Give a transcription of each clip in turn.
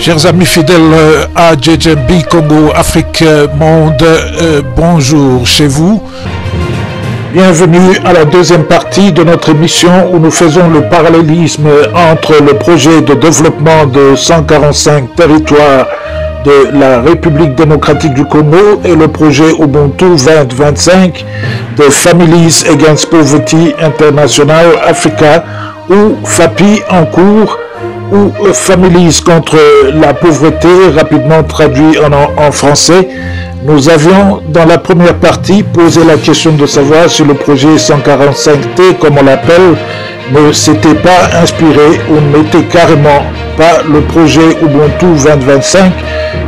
Chers amis fidèles euh, à JJB Congo Afrique euh, Monde, euh, bonjour chez vous. Bienvenue à la deuxième partie de notre émission où nous faisons le parallélisme entre le projet de développement de 145 territoires de la République démocratique du Congo et le projet Ubuntu 2025 de Families Against Poverty International Africa ou FAPI en cours ou Families contre la pauvreté, rapidement traduit en, français, nous avions dans la première partie posé la question de savoir si le projet 145T, comme on l'appelle, ne s'était pas inspiré ou n'était carrément pas le projet Ubuntu 2025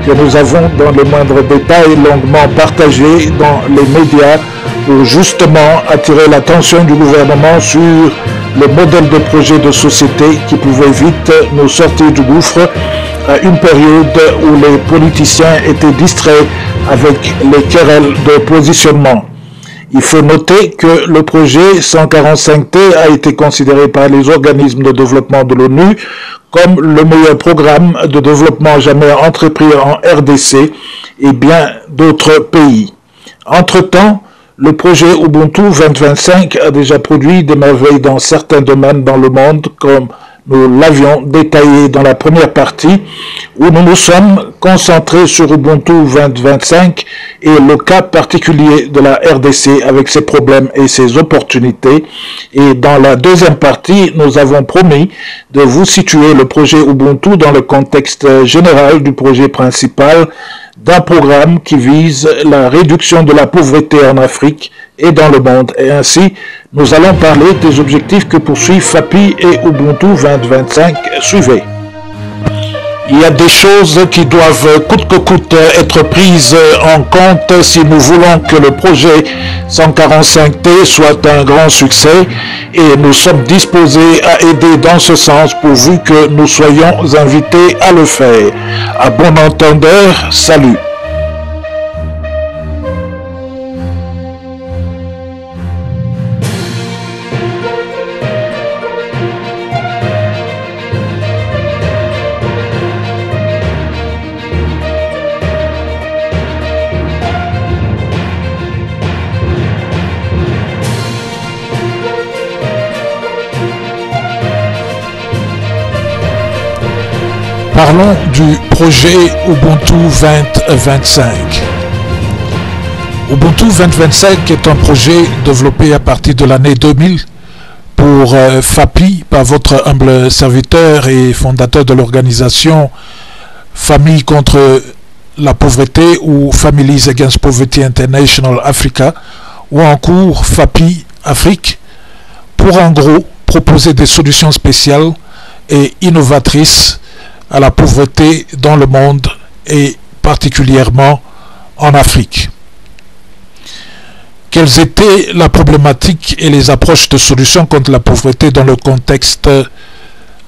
que nous avons dans les moindres détails longuement partagé dans les médias pour justement attirer l'attention du gouvernement sur le modèle de projet de société qui pouvait vite nous sortir du gouffre à une période où les politiciens étaient distraits avec les querelles de positionnement. Il faut noter que le projet 145T a été considéré par les organismes de développement de l'ONU comme le meilleur programme de développement jamais entrepris en RDC et bien d'autres pays. Entre-temps, le projet Ubuntu 2025 a déjà produit des merveilles dans certains domaines dans le monde, comme nous l'avions détaillé dans la première partie, où nous nous sommes concentrés sur Ubuntu 2025 et le cas particulier de la RDC avec ses problèmes et ses opportunités. Et dans la deuxième partie, nous avons promis de vous situer le projet Ubuntu dans le contexte général du projet principal d'un programme qui vise la réduction de la pauvreté en Afrique et dans le monde. Et ainsi, nous allons parler des objectifs que poursuivent FAPI et Ubuntu 2025. Suivez. Il y a des choses qui doivent coûte que coûte être prises en compte si nous voulons que le projet 145T soit un grand succès et nous sommes disposés à aider dans ce sens pourvu que nous soyons invités à le faire. À bon entendeur, salut. Parlons du projet Ubuntu 2025. Ubuntu 2025 est un projet développé à partir de l'année 2000 pour euh, FAPI, par votre humble serviteur et fondateur de l'organisation Famille contre la pauvreté ou Families Against Poverty International Africa, ou en cours FAPI Afrique, pour en gros proposer des solutions spéciales et innovatrices à la pauvreté dans le monde et particulièrement en Afrique. Quelles étaient la problématique et les approches de solutions contre la pauvreté dans le contexte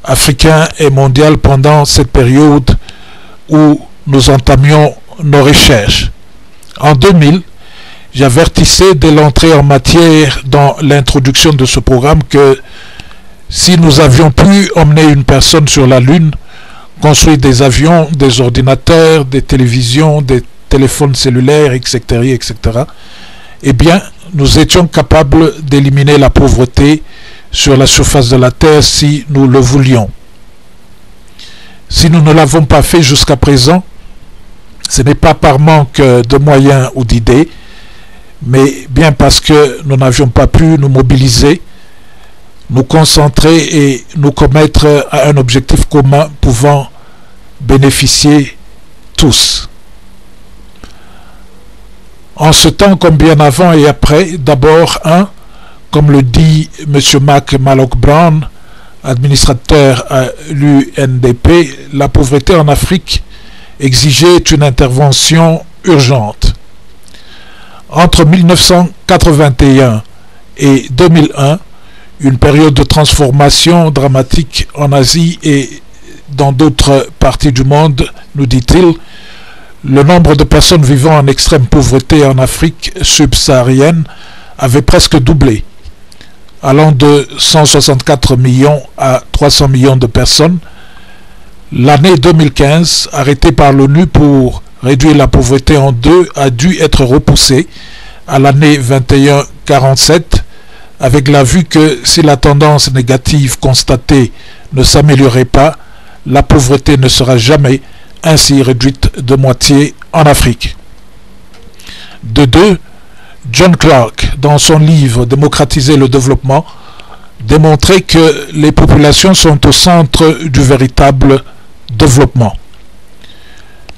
africain et mondial pendant cette période où nous entamions nos recherches? En 2000, j'avertissais dès l'entrée en matière dans l'introduction de ce programme que si nous avions pu emmener une personne sur la Lune, construire des avions, des ordinateurs, des télévisions, des téléphones cellulaires, etc., etc., eh bien, nous étions capables d'éliminer la pauvreté sur la surface de la Terre si nous le voulions. Si nous ne l'avons pas fait jusqu'à présent, ce n'est pas par manque de moyens ou d'idées, mais bien parce que nous n'avions pas pu nous mobiliser nous concentrer et nous commettre à un objectif commun pouvant bénéficier tous. En ce temps comme bien avant et après, d'abord, un, comme le dit M. Mac Malloch Brown, administrateur à l'UNDP, la pauvreté en Afrique exigeait une intervention urgente. Entre 1981 et 2001, une période de transformation dramatique en Asie et dans d'autres parties du monde, nous dit-il, le nombre de personnes vivant en extrême pauvreté en Afrique subsaharienne avait presque doublé, allant de 164 millions à 300 millions de personnes. L'année 2015, arrêtée par l'ONU pour réduire la pauvreté en deux, a dû être repoussée à l'année 2147 avec la vue que si la tendance négative constatée ne s'améliorait pas, la pauvreté ne sera jamais ainsi réduite de moitié en Afrique. De deux, John Clark, dans son livre Démocratiser le développement, démontrait que les populations sont au centre du véritable développement.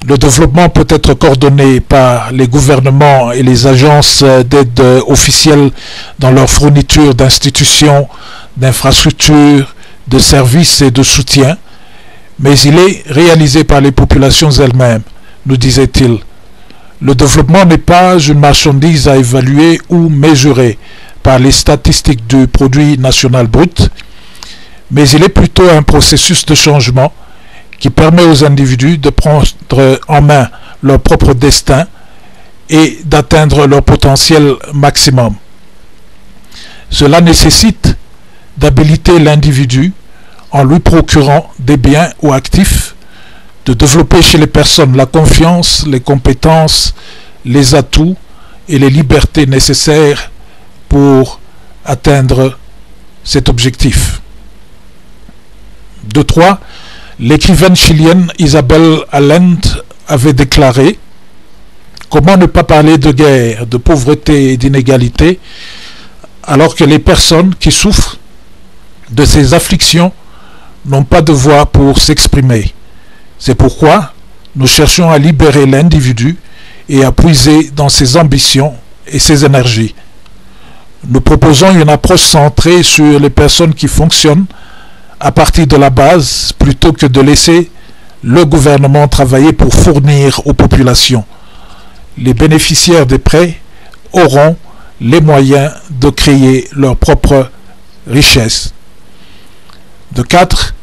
Le développement peut être coordonné par les gouvernements et les agences d'aide officielles dans leur fourniture d'institutions, d'infrastructures, de services et de soutien, mais il est réalisé par les populations elles-mêmes, nous disait-il. Le développement n'est pas une marchandise à évaluer ou mesurer par les statistiques du produit national brut, mais il est plutôt un processus de changement qui permet aux individus de prendre en main leur propre destin et d'atteindre leur potentiel maximum. Cela nécessite d'habiliter l'individu en lui procurant des biens ou actifs, de développer chez les personnes la confiance, les compétences, les atouts et les libertés nécessaires pour atteindre cet objectif. De trois, l'écrivaine chilienne Isabelle Allende avait déclaré Comment ne pas parler de guerre, de pauvreté et d'inégalité alors que les personnes qui souffrent de ces afflictions n'ont pas de voix pour s'exprimer. C'est pourquoi nous cherchons à libérer l'individu et à puiser dans ses ambitions et ses énergies. Nous proposons une approche centrée sur les personnes qui fonctionnent à partir de la base plutôt que de laisser le gouvernement travailler pour fournir aux populations. Les bénéficiaires des prêts auront les moyens de créer leur propre richesse. De 4.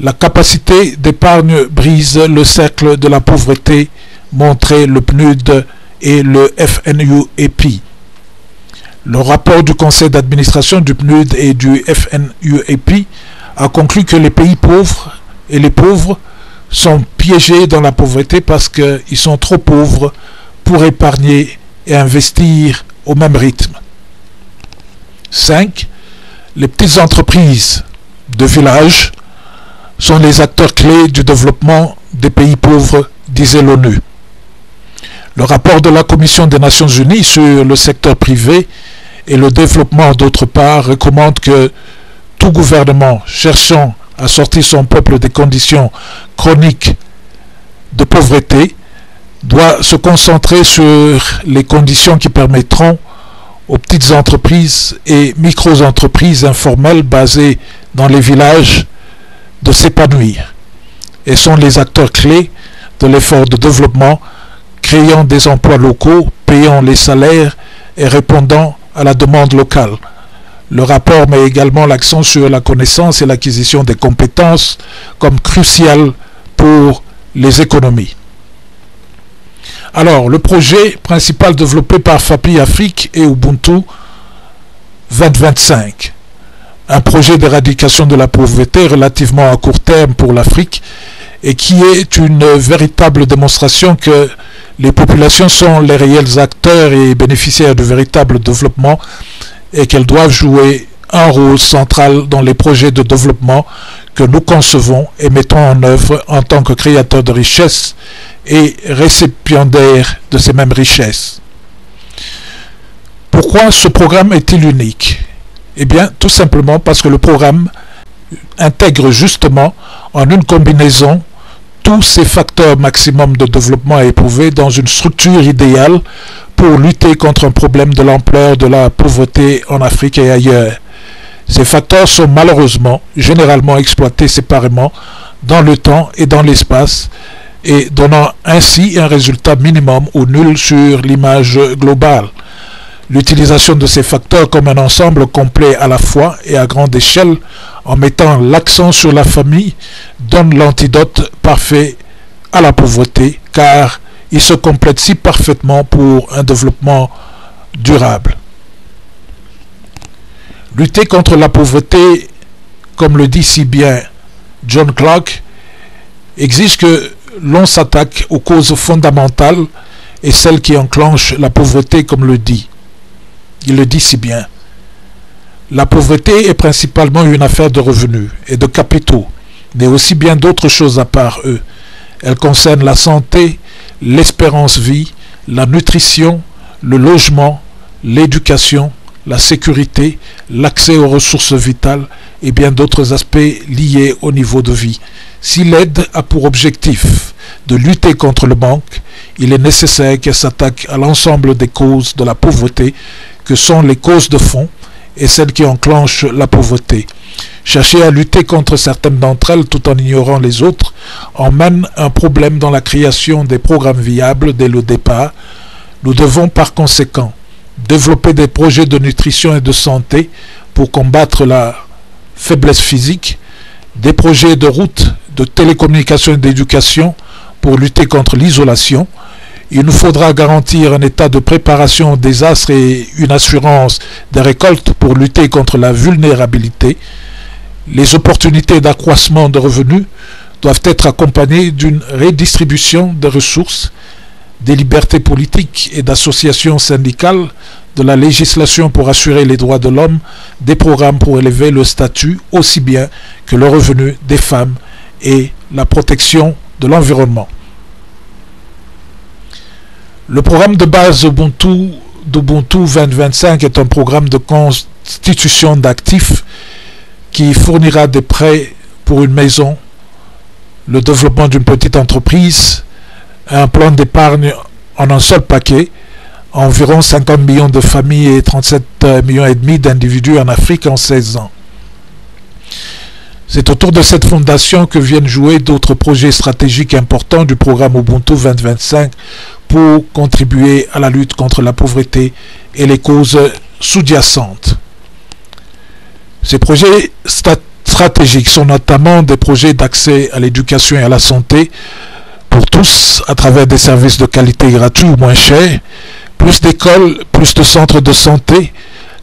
La capacité d'épargne brise le cercle de la pauvreté, montré le PNUD et le FNUEP. Le rapport du conseil d'administration du PNUD et du FNUEP a conclu que les pays pauvres et les pauvres sont piégés dans la pauvreté parce qu'ils sont trop pauvres pour épargner et investir au même rythme. 5. Les petites entreprises de village sont les acteurs clés du développement des pays pauvres, disait l'ONU. Le rapport de la Commission des Nations Unies sur le secteur privé et le développement d'autre part recommande que tout gouvernement cherchant à sortir son peuple des conditions chroniques de pauvreté doit se concentrer sur les conditions qui permettront aux petites entreprises et micro-entreprises informelles basées dans les villages de s'épanouir et sont les acteurs clés de l'effort de développement, créant des emplois locaux, payant les salaires et répondant à la demande locale. Le rapport met également l'accent sur la connaissance et l'acquisition des compétences comme cruciales pour les économies. Alors, le projet principal développé par FAPI Afrique et Ubuntu 2025 un projet d'éradication de la pauvreté relativement à court terme pour l'Afrique et qui est une véritable démonstration que les populations sont les réels acteurs et bénéficiaires du véritable développement et qu'elles doivent jouer un rôle central dans les projets de développement que nous concevons et mettons en œuvre en tant que créateurs de richesses et récipiendaires de ces mêmes richesses. Pourquoi ce programme est-il unique? Eh bien, tout simplement parce que le programme intègre justement en une combinaison tous ces facteurs maximum de développement à éprouver dans une structure idéale pour lutter contre un problème de l'ampleur de la pauvreté en Afrique et ailleurs. Ces facteurs sont malheureusement généralement exploités séparément dans le temps et dans l'espace et donnant ainsi un résultat minimum ou nul sur l'image globale. L'utilisation de ces facteurs comme un ensemble complet à la fois et à grande échelle, en mettant l'accent sur la famille, donne l'antidote parfait à la pauvreté, car il se complète si parfaitement pour un développement durable. Lutter contre la pauvreté, comme le dit si bien John Clark, exige que l'on s'attaque aux causes fondamentales et celles qui enclenchent la pauvreté, comme le dit. Il le dit si bien. La pauvreté est principalement une affaire de revenus et de capitaux, mais aussi bien d'autres choses à part eux. Elle concerne la santé, l'espérance vie, la nutrition, le logement, l'éducation, la sécurité, l'accès aux ressources vitales et bien d'autres aspects liés au niveau de vie. Si l'aide a pour objectif de lutter contre le manque, il est nécessaire qu'elle s'attaque à l'ensemble des causes de la pauvreté, que sont les causes de fond, et celles qui enclenchent la pauvreté. Chercher à lutter contre certaines d'entre elles tout en ignorant les autres emmène un problème dans la création des programmes viables dès le départ. Nous devons par conséquent développer des projets de nutrition et de santé pour combattre la faiblesse physique, des projets de route, de télécommunication et d'éducation pour lutter contre l'isolation, il nous faudra garantir un état de préparation aux désastres et une assurance des récoltes pour lutter contre la vulnérabilité. Les opportunités d'accroissement de revenus doivent être accompagnées d'une redistribution des ressources, des libertés politiques et d'associations syndicales, de la législation pour assurer les droits de l'homme, des programmes pour élever le statut aussi bien que le revenu des femmes et la protection de l'environnement. Le programme de base d'Ubuntu 2025 est un programme de constitution d'actifs qui fournira des prêts pour une maison, le développement d'une petite entreprise, un plan d'épargne en un seul paquet, environ 50 millions de familles et 37 millions et demi d'individus en Afrique en 16 ans. C'est autour de cette fondation que viennent jouer d'autres projets stratégiques importants du programme Ubuntu 2025 pour contribuer à la lutte contre la pauvreté et les causes sous-jacentes. Ces projets stratégiques sont notamment des projets d'accès à l'éducation et à la santé pour tous à travers des services de qualité gratuits ou moins chers, plus d'écoles, plus de centres de santé,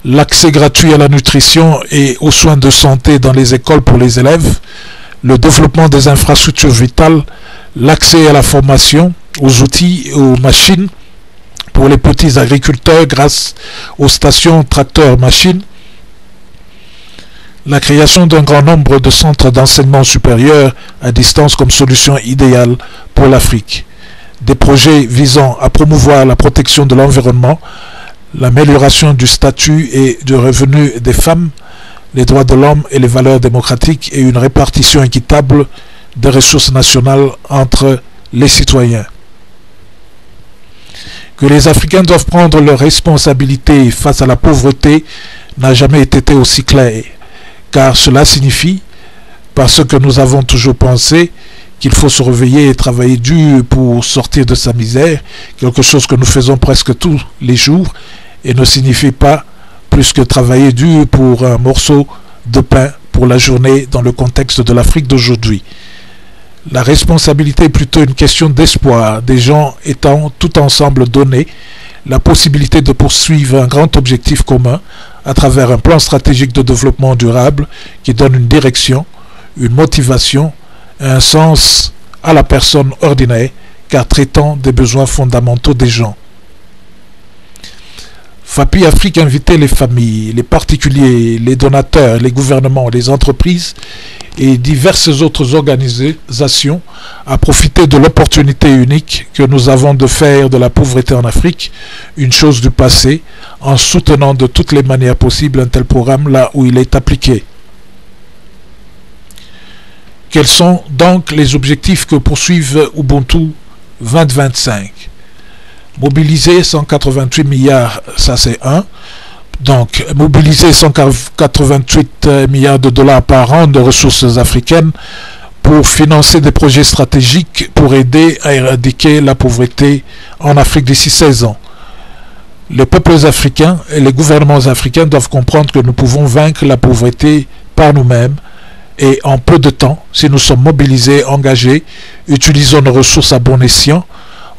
l'accès gratuit à la nutrition et aux soins de santé dans les écoles pour les élèves, le développement des infrastructures vitales, l'accès à la formation, aux outils aux machines pour les petits agriculteurs grâce aux stations tracteurs-machines, la création d'un grand nombre de centres d'enseignement supérieur à distance comme solution idéale pour l'Afrique, des projets visant à promouvoir la protection de l'environnement, l'amélioration du statut et du revenu des femmes, les droits de l'homme et les valeurs démocratiques et une répartition équitable des ressources nationales entre les citoyens. Que les Africains doivent prendre leurs responsabilités face à la pauvreté n'a jamais été aussi clair, car cela signifie, parce que nous avons toujours pensé, qu'il faut se réveiller et travailler dur pour sortir de sa misère, quelque chose que nous faisons presque tous les jours, et ne signifie pas plus que travailler dur pour un morceau de pain pour la journée dans le contexte de l'Afrique d'aujourd'hui. La responsabilité est plutôt une question d'espoir, des gens étant tout ensemble donnés la possibilité de poursuivre un grand objectif commun à travers un plan stratégique de développement durable qui donne une direction, une motivation un sens à la personne ordinaire, car traitant des besoins fondamentaux des gens. FAPI Afrique invitait les familles, les particuliers, les donateurs, les gouvernements, les entreprises et diverses autres organisations à profiter de l'opportunité unique que nous avons de faire de la pauvreté en Afrique une chose du passé en soutenant de toutes les manières possibles un tel programme là où il est appliqué. Quels sont donc les objectifs que poursuivent Ubuntu 2025 Mobiliser 188 milliards, ça c'est un. Donc, mobiliser 188 milliards de dollars par an de ressources africaines pour financer des projets stratégiques pour aider à éradiquer la pauvreté en Afrique d'ici 16 ans. Les peuples africains et les gouvernements africains doivent comprendre que nous pouvons vaincre la pauvreté par nous-mêmes et en peu de temps, si nous sommes mobilisés, engagés, utilisons nos ressources à bon escient,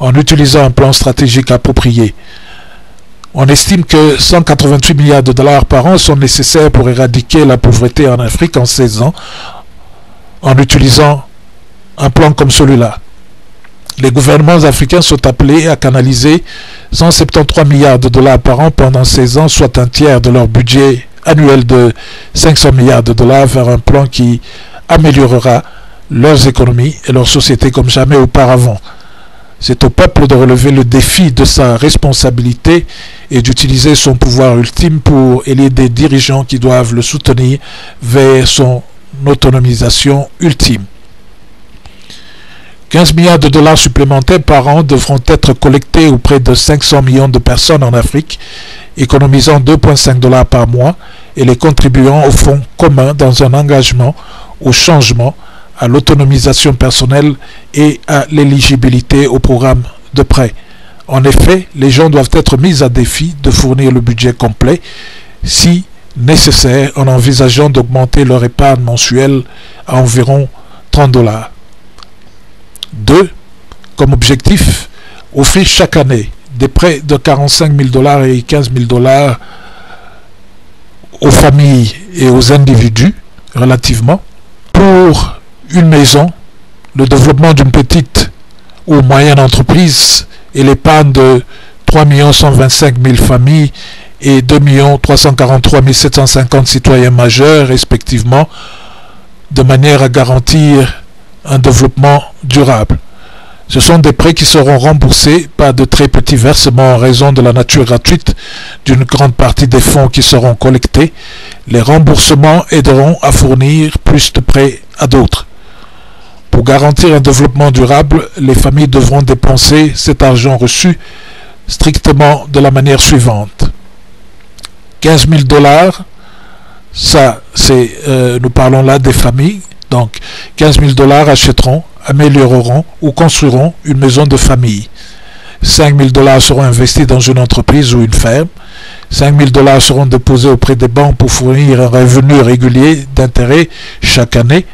en utilisant un plan stratégique approprié. On estime que 188 milliards de dollars par an sont nécessaires pour éradiquer la pauvreté en Afrique en 16 ans, en utilisant un plan comme celui-là. Les gouvernements africains sont appelés à canaliser 173 milliards de dollars par an pendant 16 ans, soit un tiers de leur budget annuel de 500 milliards de dollars vers un plan qui améliorera leurs économies et leurs sociétés comme jamais auparavant. C'est au peuple de relever le défi de sa responsabilité et d'utiliser son pouvoir ultime pour élire des dirigeants qui doivent le soutenir vers son autonomisation ultime. 15 milliards de dollars supplémentaires par an devront être collectés auprès de 500 millions de personnes en Afrique, économisant 2,5 dollars par mois et les contribuant au fonds commun dans un engagement au changement, à l'autonomisation personnelle et à l'éligibilité au programme de prêt. En effet, les gens doivent être mis à défi de fournir le budget complet si nécessaire en envisageant d'augmenter leur épargne mensuelle à environ 30 dollars. 2. Comme objectif, offrir chaque année des prêts de 45 000 dollars et 15 000 dollars aux familles et aux individus relativement pour une maison, le développement d'une petite ou moyenne entreprise et l'épargne de 3 125 000 familles et 2 343 750 citoyens majeurs respectivement de manière à garantir un développement durable. Ce sont des prêts qui seront remboursés par de très petits versements en raison de la nature gratuite d'une grande partie des fonds qui seront collectés. Les remboursements aideront à fournir plus de prêts à d'autres. Pour garantir un développement durable, les familles devront dépenser cet argent reçu strictement de la manière suivante. 15 000 dollars, ça c'est, euh, nous parlons là des familles donc, 15 000 dollars achèteront, amélioreront ou construiront une maison de famille. 5 000 dollars seront investis dans une entreprise ou une ferme. 5 000 dollars seront déposés auprès des banques pour fournir un revenu régulier d'intérêt chaque année.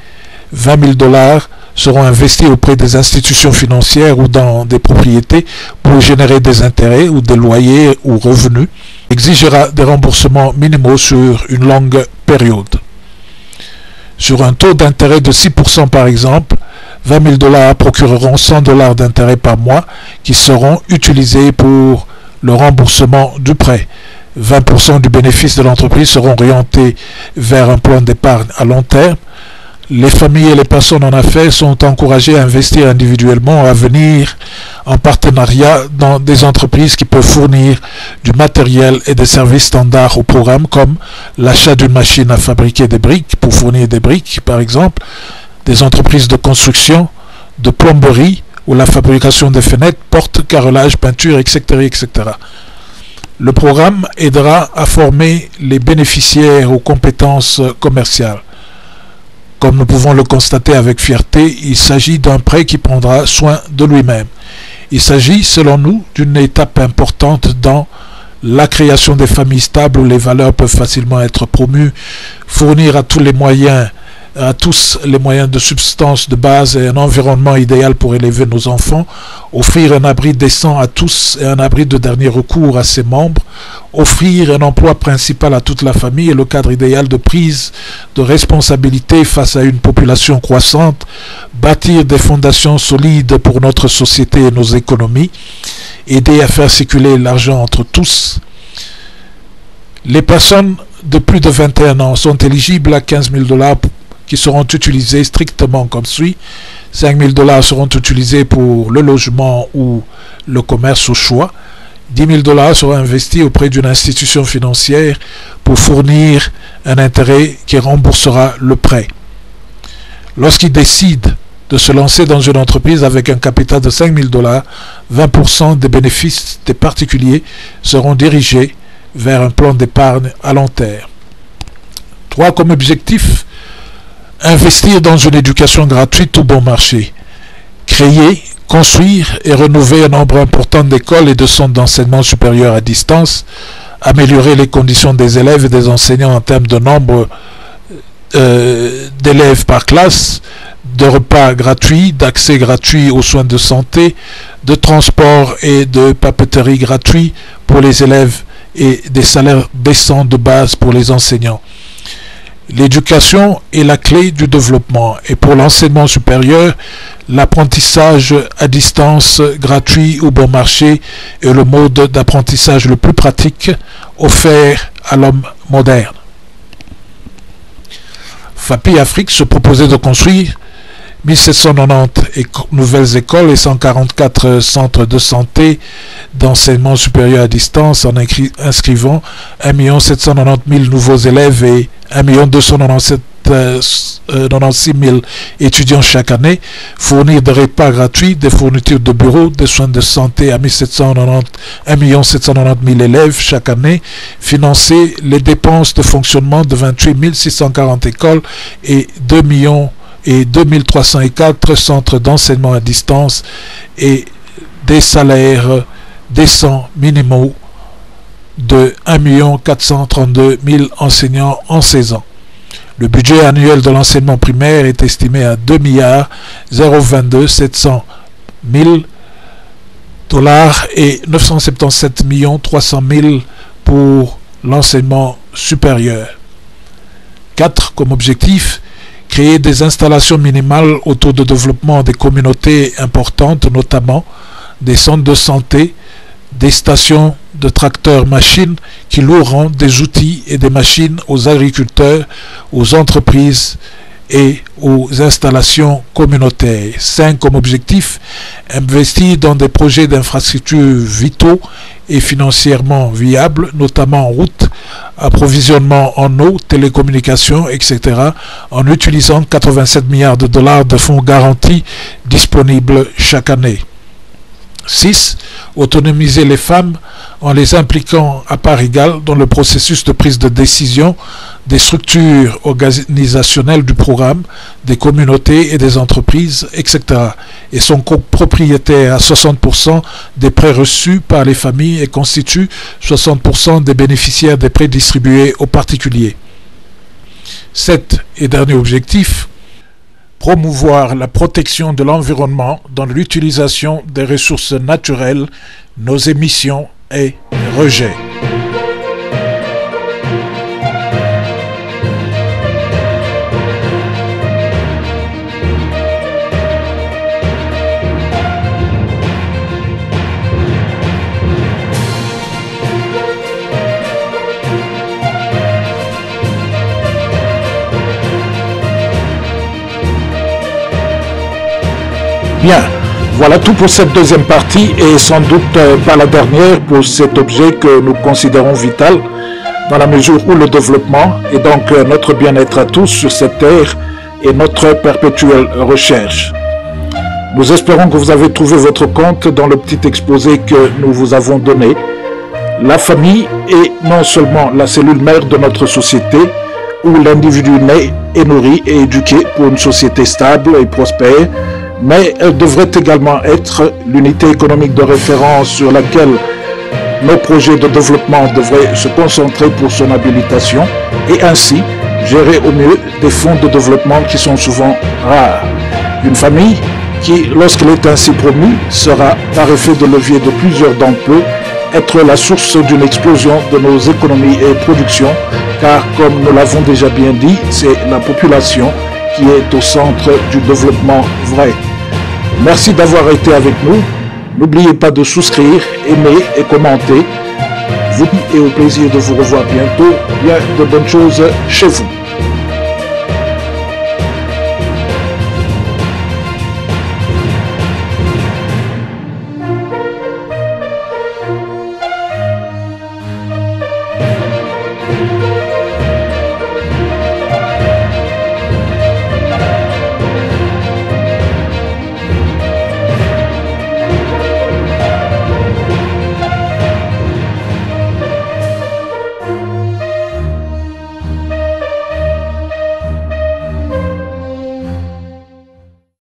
20 000 dollars seront investis auprès des institutions financières ou dans des propriétés pour générer des intérêts ou des loyers ou revenus. Exigera des remboursements minimaux sur une longue période sur un taux d'intérêt de 6% par exemple, 20 000 dollars procureront 100 dollars d'intérêt par mois qui seront utilisés pour le remboursement du prêt. 20% du bénéfice de l'entreprise seront orientés vers un plan d'épargne à long terme les familles et les personnes en affaires sont encouragées à investir individuellement à venir en partenariat dans des entreprises qui peuvent fournir du matériel et des services standards au programme comme l'achat d'une machine à fabriquer des briques pour fournir des briques par exemple, des entreprises de construction, de plomberie ou la fabrication des fenêtres, portes, carrelage, peinture, etc., etc. Le programme aidera à former les bénéficiaires aux compétences commerciales. Comme nous pouvons le constater avec fierté, il s'agit d'un prêt qui prendra soin de lui-même. Il s'agit, selon nous, d'une étape importante dans la création des familles stables où les valeurs peuvent facilement être promues, fournir à tous les moyens à tous les moyens de substance de base et un environnement idéal pour élever nos enfants, offrir un abri décent à tous et un abri de dernier recours à ses membres, offrir un emploi principal à toute la famille et le cadre idéal de prise de responsabilité face à une population croissante, bâtir des fondations solides pour notre société et nos économies, aider à faire circuler l'argent entre tous. Les personnes de plus de 21 ans sont éligibles à 15 000 dollars qui seront utilisés strictement comme suit. 5 000 dollars seront utilisés pour le logement ou le commerce au choix. 10 000 dollars seront investis auprès d'une institution financière pour fournir un intérêt qui remboursera le prêt. Lorsqu'ils décident de se lancer dans une entreprise avec un capital de 5 000 dollars, 20% des bénéfices des particuliers seront dirigés vers un plan d'épargne à long terme. 3. Comme objectif, Investir dans une éducation gratuite au bon marché. Créer, construire et renouveler un nombre important d'écoles et de centres d'enseignement supérieur à distance. Améliorer les conditions des élèves et des enseignants en termes de nombre euh, d'élèves par classe, de repas gratuits, d'accès gratuit aux soins de santé, de transport et de papeterie gratuits pour les élèves et des salaires décents de base pour les enseignants L'éducation est la clé du développement et pour l'enseignement supérieur, l'apprentissage à distance gratuit ou bon marché est le mode d'apprentissage le plus pratique offert à l'homme moderne. FAPI Afrique se proposait de construire 1790 nouvelles écoles et 144 centres de santé d'enseignement supérieur à distance en inscrivant 1 790 000 nouveaux élèves et 1 296 000 étudiants chaque année, fournir des repas gratuits, des fournitures de bureaux, des soins de santé à 1 790 000 élèves chaque année, financer les dépenses de fonctionnement de 28 640 écoles et 2 millions et 2304 centres d'enseignement à distance et des salaires décents minimaux de 1 432 000 enseignants en 16 ans. Le budget annuel de l'enseignement primaire est estimé à 2 milliards 022 700 000 dollars et 977 millions 300 000 pour l'enseignement supérieur. 4. Comme objectif, créer des installations minimales autour de développement des communautés importantes, notamment des centres de santé, des stations de tracteurs machines qui loueront des outils et des machines aux agriculteurs, aux entreprises et aux installations communautaires. 5. Comme objectif, investir dans des projets d'infrastructures vitaux et financièrement viables, notamment en route, approvisionnement en eau, télécommunications, etc., en utilisant 87 milliards de dollars de fonds garantis disponibles chaque année. 6. Autonomiser les femmes en les impliquant à part égale dans le processus de prise de décision des structures organisationnelles du programme, des communautés et des entreprises, etc. et sont propriétaires à 60% des prêts reçus par les familles et constituent 60% des bénéficiaires des prêts distribués aux particuliers. 7. Et dernier objectif, promouvoir la protection de l'environnement dans l'utilisation des ressources naturelles, nos émissions et rejets. Voilà tout pour cette deuxième partie et sans doute euh, pas la dernière pour cet objet que nous considérons vital dans la mesure où le développement et donc euh, notre bien-être à tous sur cette terre est notre perpétuelle recherche. Nous espérons que vous avez trouvé votre compte dans le petit exposé que nous vous avons donné. La famille est non seulement la cellule mère de notre société, où l'individu naît et nourri et éduqué pour une société stable et prospère, mais elle devrait également être l'unité économique de référence sur laquelle nos projets de développement devraient se concentrer pour son habilitation et ainsi gérer au mieux des fonds de développement qui sont souvent rares. Une famille qui, lorsqu'elle est ainsi promue, sera par effet de levier de plusieurs d'entre eux être la source d'une explosion de nos économies et productions, car comme nous l'avons déjà bien dit, c'est la population qui est au centre du développement vrai. Merci d'avoir été avec nous. N'oubliez pas de souscrire, aimer et commenter. Vous et au plaisir de vous revoir bientôt. Bien de bonnes choses chez vous.